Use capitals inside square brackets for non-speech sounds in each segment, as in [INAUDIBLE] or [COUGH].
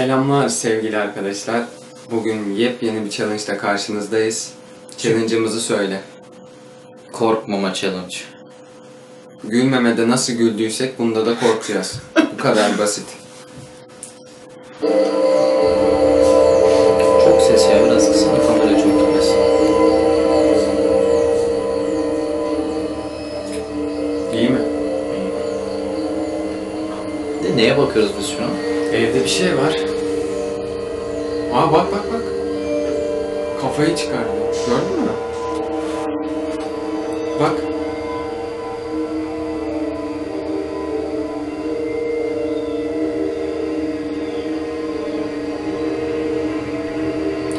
Selamlar sevgili arkadaşlar. Bugün yepyeni bir challenge ile karşınızdayız. Challenge'ımızı söyle. Korkmama challenge. Gülmemede nasıl güldüysek bunda da korkacağız. Bu kadar basit. Çok ses ya biraz kısana kamera çok gitmesin. İyi mi? De neye bakıyoruz biz şu an? Evde bir şey var. Aa bak bak bak. Kafayı çıkardı. Gördün mü? Bak.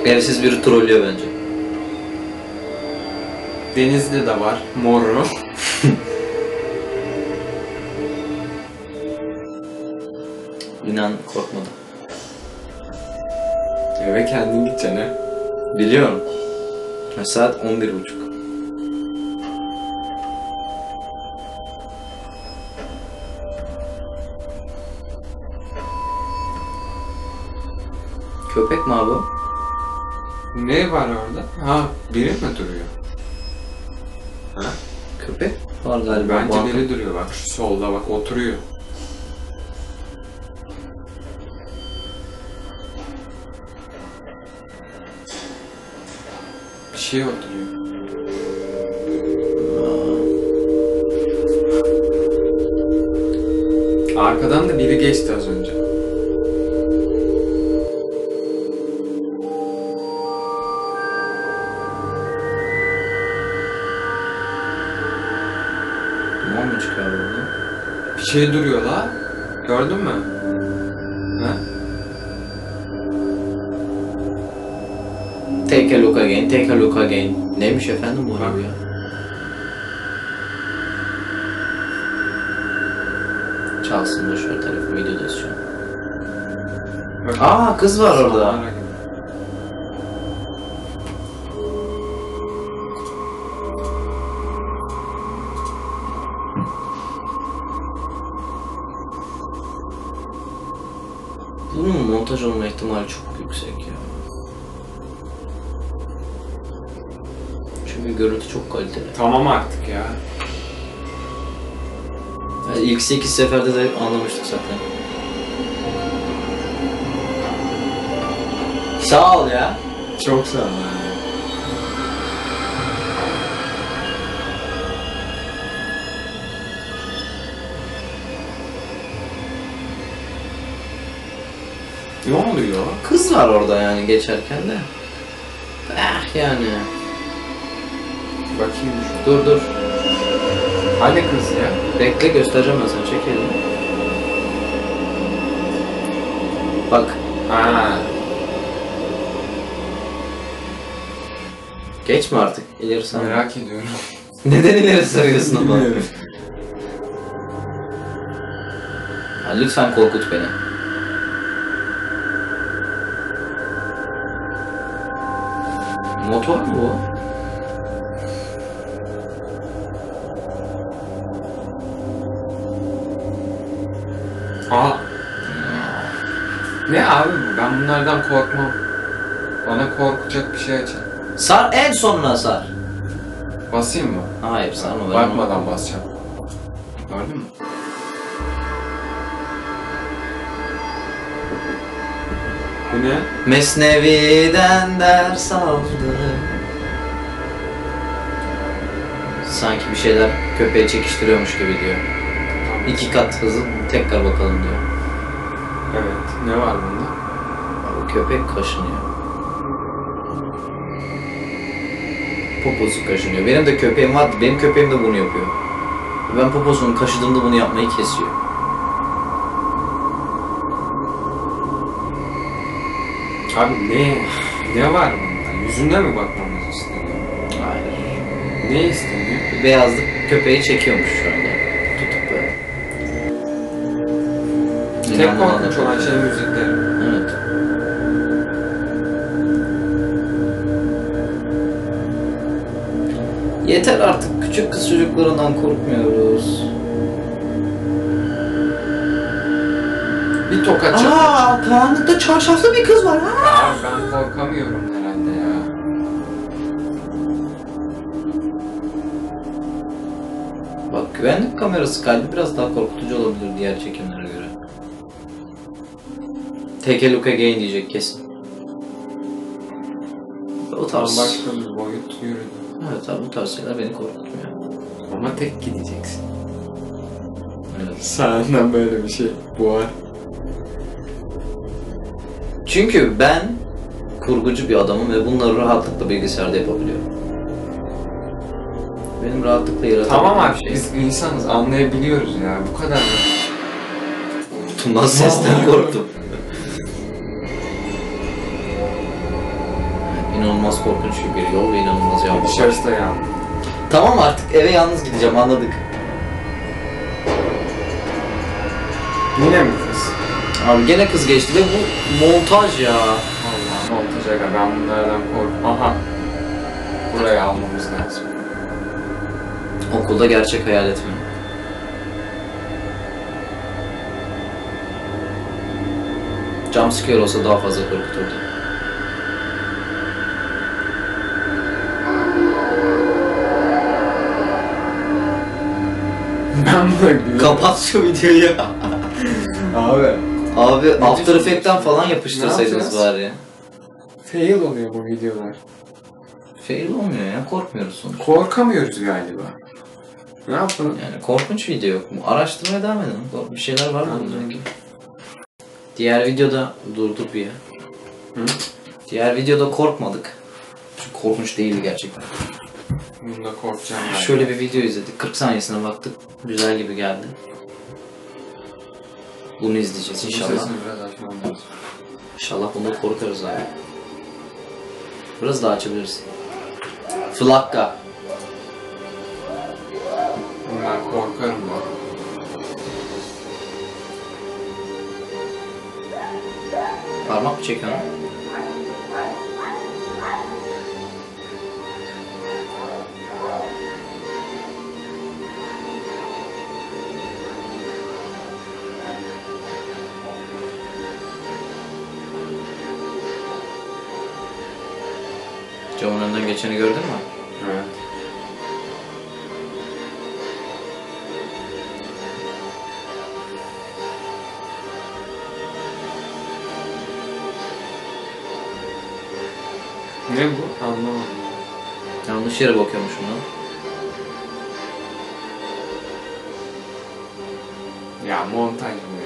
Evsiz biri trollüyor bence. Denizli de var. Morru. [LAUGHS] İnan korkmadım. Eve kendin gideceksin ha. Biliyorum. Ha, Saat 11.30. Köpek mi abi? Ne var orada? Ha biri mi duruyor? Ha? Köpek var galiba. Bence biri duruyor bak şu solda bak oturuyor. Şey oturuyor. Arkadan da biri geçti az önce. Duman mı çıkıyor burada? Bir şey duruyor la. Gördün mü? Take a look again, take a look again. Neymiş efendim bu araba ya? Çalsın boş ver telefon videodayız şu an. Aa kız var orada. Bunun montaj olma ihtimali çok yüksek ya. Çünkü görüntü çok kaliteli. Tamam artık ya. Yani ilk 8 seferde de anlamıştık zaten. Sağ ol ya. Çok sağ ol. Ne oluyor? Kız var orada yani geçerken de. Eh yani. Bakayım şu. Dur dur. Hani kız ya? Bekle göstereceğim ben sana çek elini. Bak Ha. geçme artık ileri sana. Merak ediyorum. [LAUGHS] Neden ileri sarıyorsun ama? Ha, lütfen korkut beni. Motor mu bu? Ne abi bu? Ben bunlardan korkmam. Bana korkacak bir şey açın. Sar en sonuna sar. Basayım mı? Hayır sarma ben Bakmadan basacağım. Gördün mü? Bu ne? Mesnevi'den ders aldım. Sanki bir şeyler köpeği çekiştiriyormuş gibi diyor. İki kat hızlı tekrar bakalım diyor. Evet. Ne var bunda? Abi köpek kaşınıyor. Poposu kaşınıyor. Benim de köpeğim var. Benim köpeğim de bunu yapıyor. Ben poposunu kaşıdığımda bunu yapmayı kesiyor. Abi ne? Ne var bunda? Yüzüne mi bakmamız isteniyor? Hayır. Ne isteniyor? Beyazlık köpeği çekiyormuş şu anda. Tek İnanmadan korkunç olan şey müzikleri. Evet. Yeter artık küçük kız çocuklarından korkmuyoruz. Bir tokat çakacak. Aa, karanlıkta çarşaflı bir kız var. Aa. Abi ben korkamıyorum herhalde ya. Bak güvenlik kamerası kalbi biraz daha korkutucu olabilir diğer çekimlere göre. Take a look again diyecek kesin. O tarz. Başka bir boyut yürüdü. Evet abi bu tarz şeyler beni korkutmuyor. Ama tek gideceksin. Evet. Senden böyle bir şey boğar. Çünkü ben kurgucu bir adamım ve bunları rahatlıkla bilgisayarda yapabiliyorum. Benim rahatlıkla yaratabildiğim Tamam abi şey. biz insanız anlayabiliyoruz ya bu kadar da. Bundan sesten korktum. İnanılmaz korkunç bir yol ve inanılmaz yağmur. Dışarısı da ya. Tamam artık eve yalnız gideceğim anladık. Yine mi kız? Abi gene kız geçti ve bu montaj ya. Allah montaj aga ben bunlardan kork. Aha. Buraya almamız lazım. Okulda gerçek hayalet mi? Jumpscare olsa daha fazla korkuturdu. Kapat şu videoyu ya. Abi. Abi After? Effects'ten falan yapıştırsaydınız bari. Fail oluyor bu videolar. Fail olmuyor ya korkmuyoruz sonuçta. Korkamıyoruz galiba. Ne yapalım? Yani korkunç video yok mu? Araştırmaya devam edelim. Bir şeyler var mı bununla ilgili? Diğer videoda durdur bir ya. Hı? Diğer videoda korkmadık. Çünkü korkunç değildi gerçekten. Bunda korkacağım galiba. Şöyle bir video izledik. 40 saniyesine baktık. Güzel gibi geldi. Bunu izleyeceğiz inşallah. sesini biraz açmam lazım. İnşallah bunda korkarız abi. Biraz daha açabiliriz. Flakka. Ben korkarım ya. Parmak mı çekiyorsun? Camın önünden geçeni gördün mü? Evet. Ne bu? Anlamadım. Yanlış yere bakıyormuşum lan. Ya montaj bu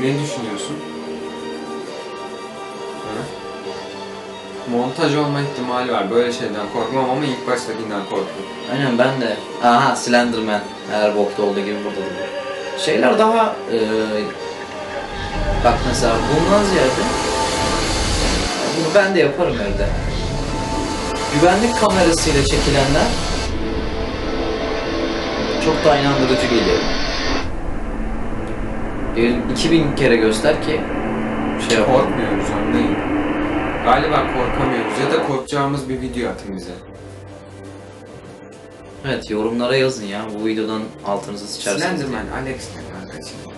Ne düşünüyorsun? Ha? Montaj olma ihtimali var. Böyle şeyden korkmam ama ilk baştakinden korktum. Aynen ben de. Aha Slenderman. Her bokta olduğu gibi burada da. Şeyler daha... eee bak mesela bundan ziyade... Bunu ben de yaparım evde. Güvenlik kamerasıyla çekilenler çok daha inandırıcı geliyor. Bir 2000 kere göster ki şey yapalım. Korkmuyoruz anlayın. Galiba korkamıyoruz ya da korkacağımız bir video atın bize. Evet yorumlara yazın ya bu videodan altınızı sıçarsınız. Slenderman, Alex ne kanka şimdi?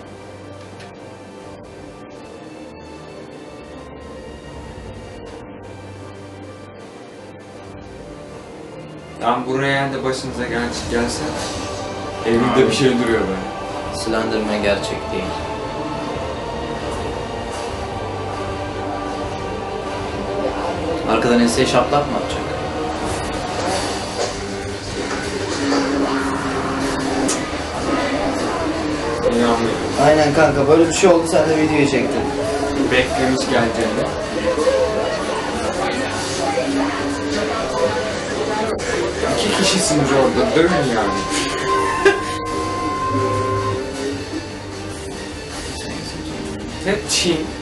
Tam buraya da başınıza gel gelse evinde bir şey duruyor böyle. Slenderman gerçek değil. Arkadan enseye şaplak mı atacak? İnanmıyorum. Aynen kanka böyle bir şey oldu sen de videoyu çektin. Beklemiş geleceğini. İki kişisiniz orada, dövün yani. Hep Çin.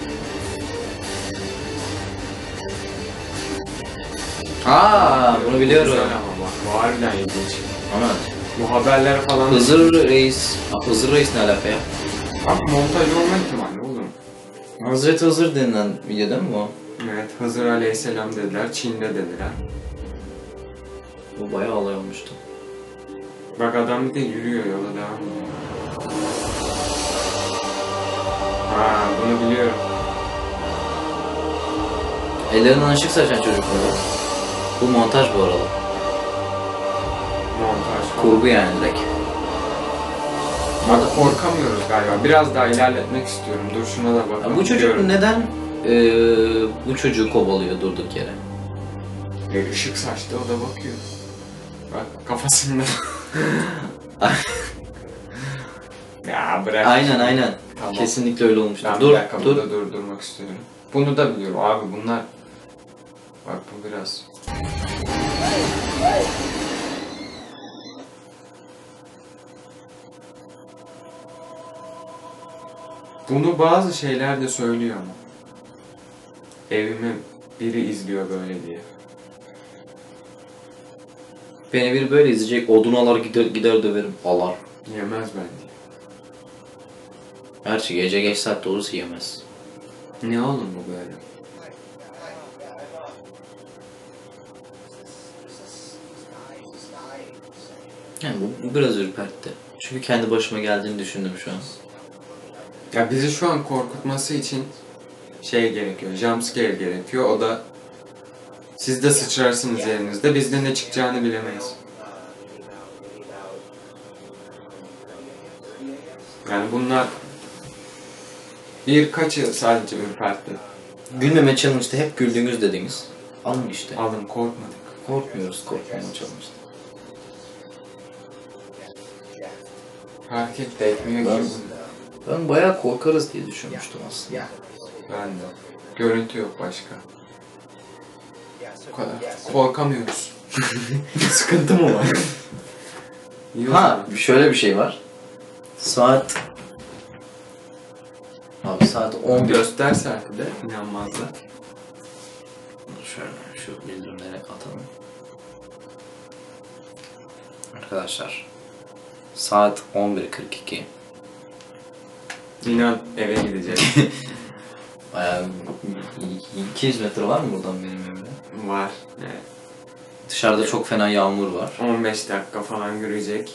Aa bunu biliyorum. Bu harbiden ilginç. Bu haberlere falan... Hızır Reis, Hızır Reis ne alaka ya? Bak montaj olma ihtimali oğlum. Hazreti Hızır denilen video değil mi bu? Evet, Hızır Aleyhisselam dediler, Çin'de dediler. Bu bayağı olay olmuştu. Bak adam bir de yürüyor yola devam ediyor. Ha, bunu biliyorum. Ellerinden ışık saçan çocuk bu? Bu montaj bu arada. Montaj. Kurgu yani direkt. Bak korkamıyoruz galiba. Biraz daha ilerletmek istiyorum. Dur şuna da Ya bakalım. bu çocuk Diyorum. neden eee, bu çocuğu kovalıyor durduk yere? E, ışık saçtı o da bakıyor. Bak kafasında. [LAUGHS] ya bırak. Aynen aynen. Tamam. Kesinlikle öyle olmuştur. Ben dur bir dakika dur. burada durdurmak istiyorum. Bunu da biliyorum abi bunlar. Bak bu biraz. Bunu bazı şeyler de söylüyor ama. Evimi biri izliyor böyle diye. Beni bir böyle izleyecek odun alar gider, gider döverim. Alar. Yemez bence. Gerçi gece geç saatte olursa yemez. Ne oğlum bu böyle? Yani bu, biraz ürpertti. Çünkü kendi başıma geldiğini düşündüm şu an. Ya bizi şu an korkutması için şey gerekiyor, jumpscare gerekiyor. O da siz de sıçrarsınız yerinizde, biz de ne çıkacağını bilemeyiz. Yani bunlar birkaçı sadece ürpertti. Gülmeme challenge'da hep güldüğünüz dediğimiz. Alın işte. Alın korkmadık. Korkmuyoruz korkmama challenge'da. Hareket de etmiyor ki Ben- bunu. Ben bayağı korkarız diye düşünmüştüm aslında. Ben de. Görüntü yok başka. Bu kadar. Korkamıyoruz. [LAUGHS] Sıkıntı mı var? Ha şöyle bir şey var. Saat... Abi saat 11. Göster saati de inanmazlar. Şöyle şu bildirimleri atalım. Arkadaşlar saat 11.42. İnan eve gidecek. [LAUGHS] Bayağı 200 metre var mı buradan benim evime? var. Evet. Dışarıda çok fena yağmur var. 15 dakika falan yürüyecek.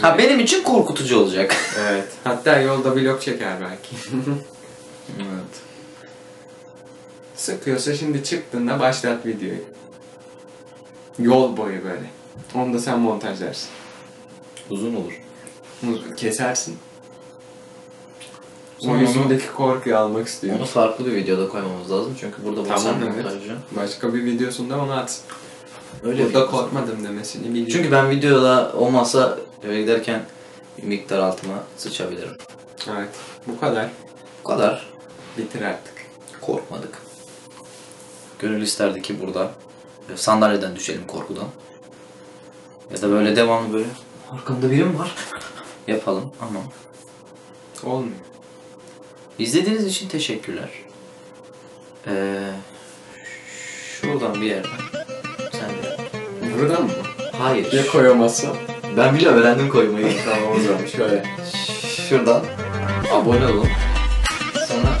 Ha benim için korkutucu olacak. [LAUGHS] Evet. Hatta yolda vlog çeker belki. evet. Sıkıyorsa şimdi çıktığında başlat videoyu. Yol boyu böyle. Onu da sen montajlarsın. Uzun olur. Kesersin. O Sonra yüzündeki korkuyu almak istiyorum. Onu farklı bir videoda koymamız lazım çünkü burada Tamam, basar evet. montajı. Başka bir videosunda onu at. Öyle Burada korkmadım demesini biliyorum. Çünkü ben videoda olmazsa eve giderken bir miktar altıma sıçabilirim. Evet. Bu kadar. Bu kadar. Bitir artık. Korkmadık. Gönül isterdi ki burada sandalyeden düşelim korkudan. Ya da böyle devamlı böyle arkamda biri mi var? Yapalım ama Olmuyor. izlediğiniz için teşekkürler. Ee, şuradan bir yerden. Sen de. Buradan mı? Hayır. Ya koyamazsam? Ben biliyorum öğrendim koymayı. [LAUGHS] tamam o zaman şöyle. Şuradan abone olun. Sonra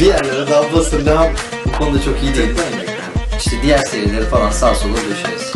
bir yerlere daha basın devam. Bu konuda çok iyi değil. İşte diğer serileri falan sağ sola düşeriz.